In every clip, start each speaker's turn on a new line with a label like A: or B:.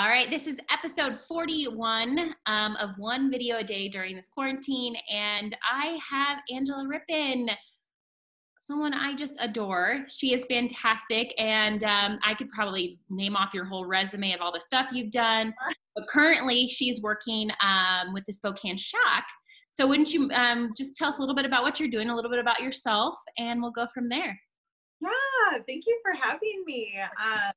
A: All right, this is episode 41 um, of one video a day during this quarantine, and I have Angela Rypien, someone I just adore. She is fantastic, and um, I could probably name off your whole resume of all the stuff you've done. But currently, she's working um, with the Spokane Shock. So, wouldn't you um, just tell us a little bit about what you're doing, a little bit about yourself, and we'll go from there?
B: Yeah, thank you for having me. Uh,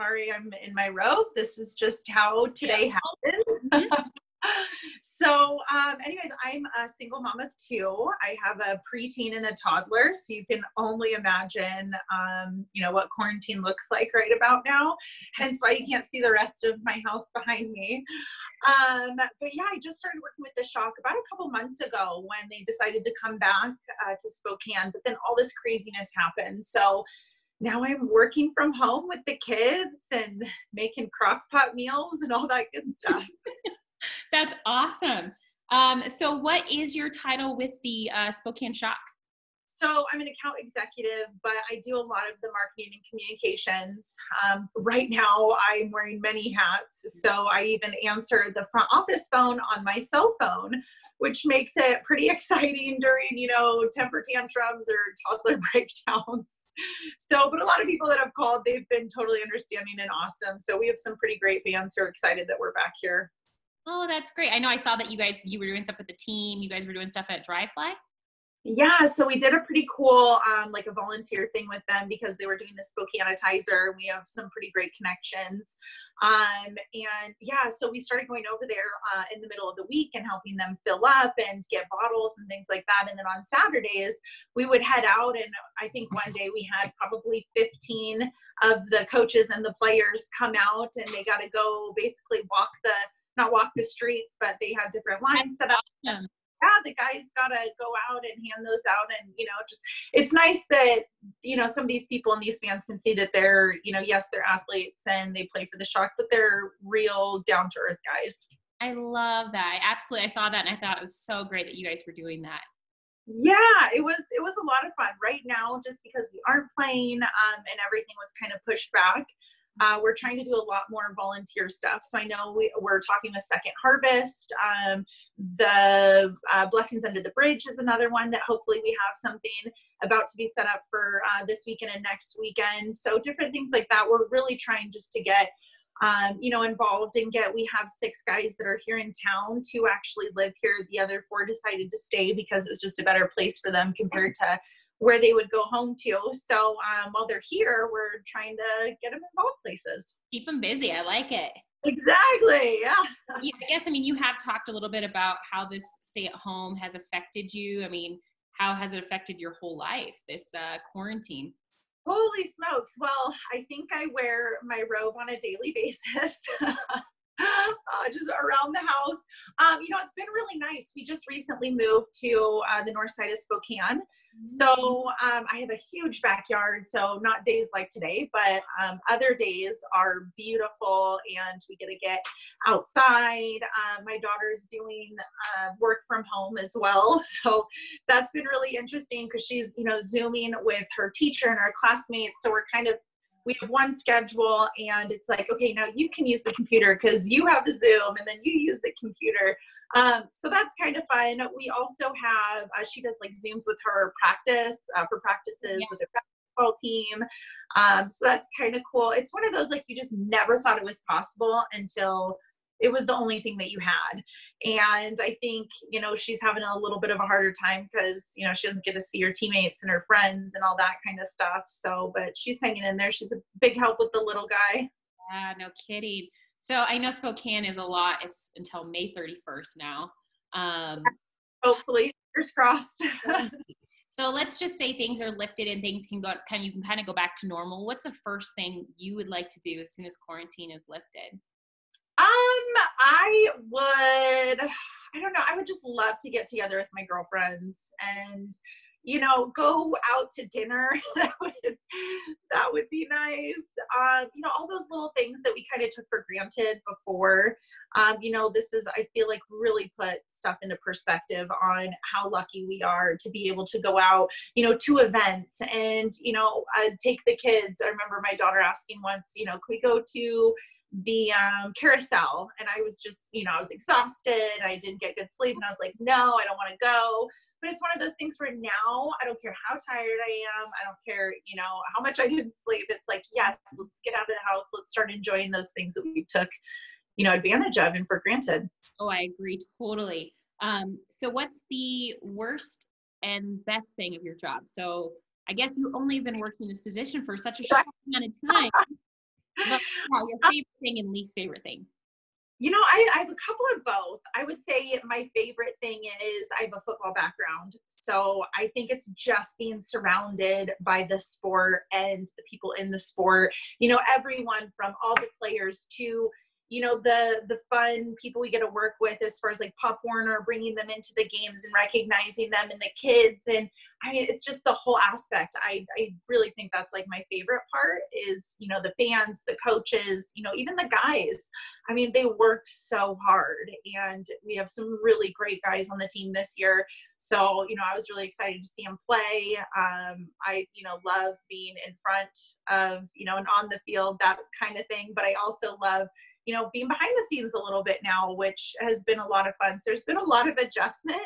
B: sorry I'm in my robe. This is just how today happened. Mm-hmm. so, um, anyways, I'm a single mom of two. I have a preteen and a toddler, so you can only imagine, um, you know, what quarantine looks like right about now. Hence why you can't see the rest of my house behind me. Um, but yeah, I just started working with the Shock about a couple months ago when they decided to come back uh, to Spokane. But then all this craziness happened, so now I'm working from home with the kids and making crock pot meals and all that good stuff.
A: That's awesome. Um, so, what is your title with the uh, Spokane Shock?
B: So I'm an account executive, but I do a lot of the marketing and communications. Um, right now, I'm wearing many hats. So I even answer the front office phone on my cell phone, which makes it pretty exciting during, you know, temper tantrums or toddler breakdowns. So, but a lot of people that have called, they've been totally understanding and awesome. So we have some pretty great fans who are excited that we're back here.
A: Oh, that's great. I know I saw that you guys you were doing stuff with the team. You guys were doing stuff at Dryfly.
B: Yeah, so we did a pretty cool, um, like a volunteer thing with them because they were doing the Spokaneitizer. We have some pretty great connections. Um, and yeah, so we started going over there uh, in the middle of the week and helping them fill up and get bottles and things like that. And then on Saturdays, we would head out. And I think one day we had probably 15 of the coaches and the players come out and they got to go basically walk the, not walk the streets, but they have different lines set up. Awesome yeah, the guys gotta go out and hand those out, and you know, just it's nice that you know some of these people and these fans can see that they're you know, yes, they're athletes and they play for the Shock, but they're real down to earth guys.
A: I love that. I absolutely, I saw that and I thought it was so great that you guys were doing that.
B: Yeah, it was it was a lot of fun. Right now, just because we aren't playing um, and everything was kind of pushed back, uh, we're trying to do a lot more volunteer stuff. So I know we, are talking a second harvest. Um, the uh, Blessings Under the Bridge is another one that hopefully we have something about to be set up for uh, this weekend and next weekend. So different things like that. We're really trying just to get um, you know, involved and get. We have six guys that are here in town to actually live here. The other four decided to stay because it was just a better place for them compared to where they would go home to. So um, while they're here, we're trying to get them involved places.
A: Keep them busy. I like it.
B: Exactly. Yeah.
A: yeah. I guess, I mean, you have talked a little bit about how this stay at home has affected you. I mean, how has it affected your whole life, this uh, quarantine?
B: Holy smokes. Well, I think I wear my robe on a daily basis. uh, just around the house. Um, you know, it's been really nice. We just recently moved to uh, the north side of Spokane. So um, I have a huge backyard. So not days like today, but um, other days are beautiful, and we get to get outside. Uh, my daughter's doing uh, work from home as well, so that's been really interesting because she's you know zooming with her teacher and our classmates. So we're kind of we have one schedule and it's like okay now you can use the computer because you have a zoom and then you use the computer. Um, so that's kind of fun. We also have uh, she does like zooms with her practice uh, for practices yeah. with her basketball team. Um, so that's kind of cool. It's one of those like you just never thought it was possible until it was the only thing that you had. And i think you know she's having a little bit of a harder time because you know she doesn't get to see her teammates and her friends and all that kind of stuff. So but she's hanging in there. She's a big help with the little guy.
A: Yeah no kidding. So i know spokane is a lot it's until may 31st now. Um
B: hopefully fingers crossed.
A: So let's just say things are lifted and things can go kind you can kind of go back to normal. What's the first thing you would like to do as soon as quarantine is lifted
B: I would, I don't know, I would just love to get together with my girlfriends and, you know, go out to dinner. that would that would be nice. Um, you know, all those little things that we kind of took for granted before. Um, you know, this is I feel like really put stuff into perspective on how lucky we are to be able to go out, you know, to events and you know, uh, take the kids. I remember my daughter asking once, you know, can we go to the um, carousel and I was just, you know, I was exhausted. I didn't get good sleep and I was like, no, I don't want to go. But it's one of those things where now I don't care how tired I am. I don't care, you know, how much I didn't sleep. It's like, yes, let's get out of the house. Let's start enjoying those things that we took, you know, advantage of and for granted.
A: Oh, I agree totally. Um, so what's the worst and best thing of your job? So I guess you've only been working this position for such a short amount of time. Your uh, favorite thing and least favorite thing?
B: You know, I, I, have a couple of both. I would say my favorite thing is I have a football background. So I think it's just being surrounded by the sport and the people in the sport. You know, everyone from all the players to you know the the fun people we get to work with as far as like pop warner bringing them into the games and recognizing them and the kids. And i mean it's just the whole aspect. I i really think that's like my favorite part is you know the fans the coaches you know even the guys. I mean they work so hard. And we have some really great guys on the team this year. So you know i was really excited to see them play. Um, i you know love being in front of you know and on the field that kind of thing. But i also love you know, being behind the scenes a little bit now, which has been a lot of fun. So there's been a lot of adjustment.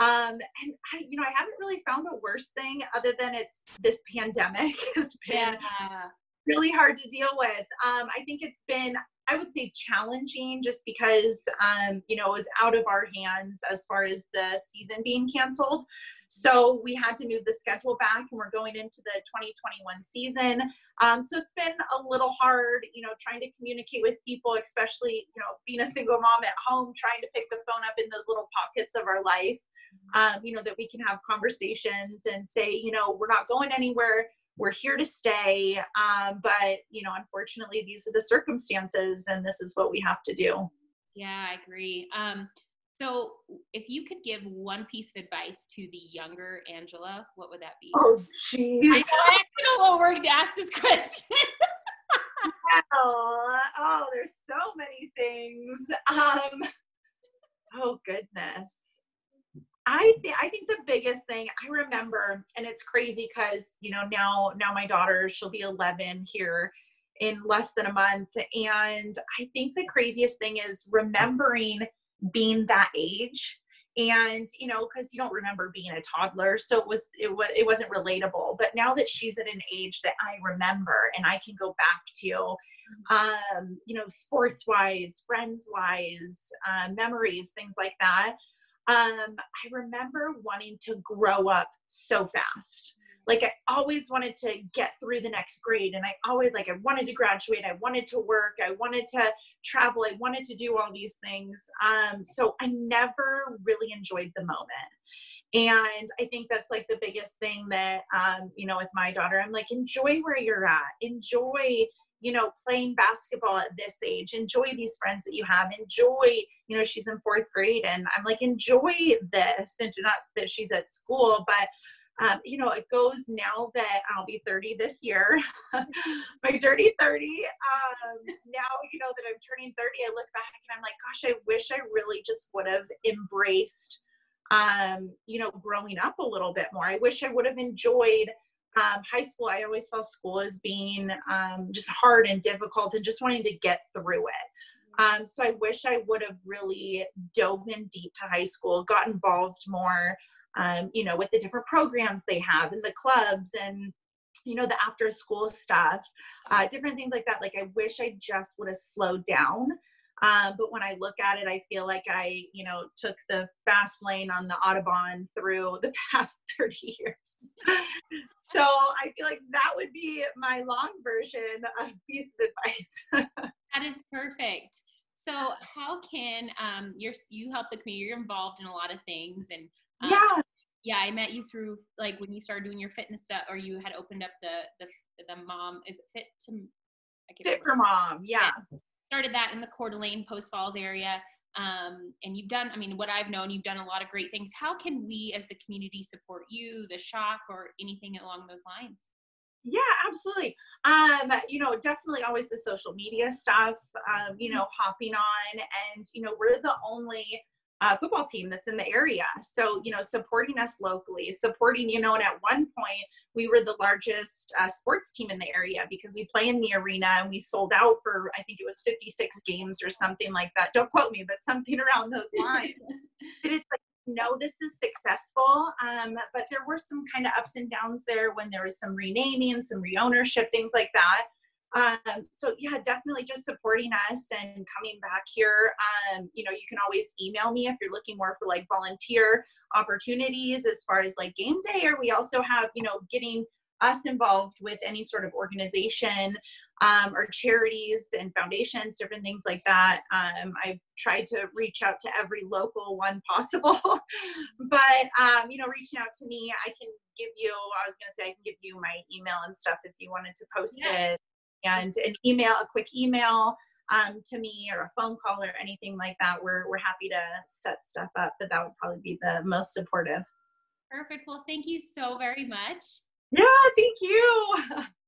B: Um, and I, you know, I haven't really found a worse thing other than it's this pandemic has been yeah. really hard to deal with. Um, I think it's been, I would say challenging just because, um, you know, it was out of our hands as far as the season being canceled. So we had to move the schedule back and we're going into the 2021 season. Um, so it's been a little hard, you know, trying to communicate with people, especially, you know, being a single mom at home, trying to pick the phone up in those little pockets of our life, um, you know, that we can have conversations and say, you know, we're not going anywhere. We're here to stay. Um, but, you know, unfortunately, these are the circumstances and this is what we have to do.
A: Yeah, I agree. Um, so, if you could give one piece of advice to the younger Angela, what would that be?
B: Oh, jeez. I
A: know a little work to ask this question.
B: oh, oh, there's so many things. Um, oh goodness. I th- I think the biggest thing I remember, and it's crazy because you know now now my daughter she'll be 11 here in less than a month, and I think the craziest thing is remembering being that age. And you know because you don't remember being a toddler so it was it was it wasn't relatable. But now that she's at an age that i remember and i can go back to um you know sports wise friends wise uh, memories things like that um i remember wanting to grow up so fast like I always wanted to get through the next grade and I always like I wanted to graduate, I wanted to work, I wanted to travel, I wanted to do all these things. Um, so I never really enjoyed the moment. And I think that's like the biggest thing that um, you know, with my daughter, I'm like, enjoy where you're at, enjoy you know, playing basketball at this age, enjoy these friends that you have, enjoy, you know, she's in fourth grade and I'm like, enjoy this. And not that she's at school, but um, you know, it goes now that I'll be 30 this year, my dirty 30. Um, now, you know, that I'm turning 30, I look back and I'm like, gosh, I wish I really just would have embraced, um, you know, growing up a little bit more. I wish I would have enjoyed um, high school. I always saw school as being um, just hard and difficult and just wanting to get through it. Um, so I wish I would have really dove in deep to high school, got involved more um, you know, with the different programs they have and the clubs and you know the after school stuff uh, different things like that like i wish i just would have slowed down um, but when i look at it i feel like i you know took the fast lane on the autobahn through the past 30 years. So i feel like that would be my long version of piece of advice.
A: That is perfect. So how can um, you're you help the community you're involved in a lot of things and
B: um, yeah.
A: Yeah, I met you through like when you started doing your fitness stuff, or you had opened up the the the mom. Is it fit to?
B: I Fit remember. for mom. Yeah. yeah.
A: Started that in the Coeur d'Alene, Post Falls area. Um, and you've done, I mean, what I've known, you've done a lot of great things. How can we as the community support you, the shock, or anything along those lines?
B: Yeah, absolutely. Um, you know, definitely always the social media stuff, um, you know, hopping on and, you know, we're the only uh, football team that's in the area. So, you know, supporting us locally, supporting, you know, and at one point we were the largest uh, sports team in the area because we play in the arena and we sold out for, I think it was 56 games or something like that. Don't quote me, but something around those lines. it's like, no, this is successful. Um, but there were some kind of ups and downs there when there was some renaming, some reownership, things like that. Um, so yeah, definitely just supporting us and coming back here. Um, you know, you can always email me if you're looking more for like volunteer opportunities as far as like game day, or we also have, you know, getting us involved with any sort of organization um, or charities and foundations, different things like that. Um, I've tried to reach out to every local one possible, but um, you know, reaching out to me, I can give you. I was going to say I can give you my email and stuff if you wanted to post yeah. it and an email, a quick email um, to me or a phone call or anything like that, we're, we're happy to set stuff up, but that would probably be the most supportive.
A: Perfect. Well, thank you so very much.
B: Yeah, thank you.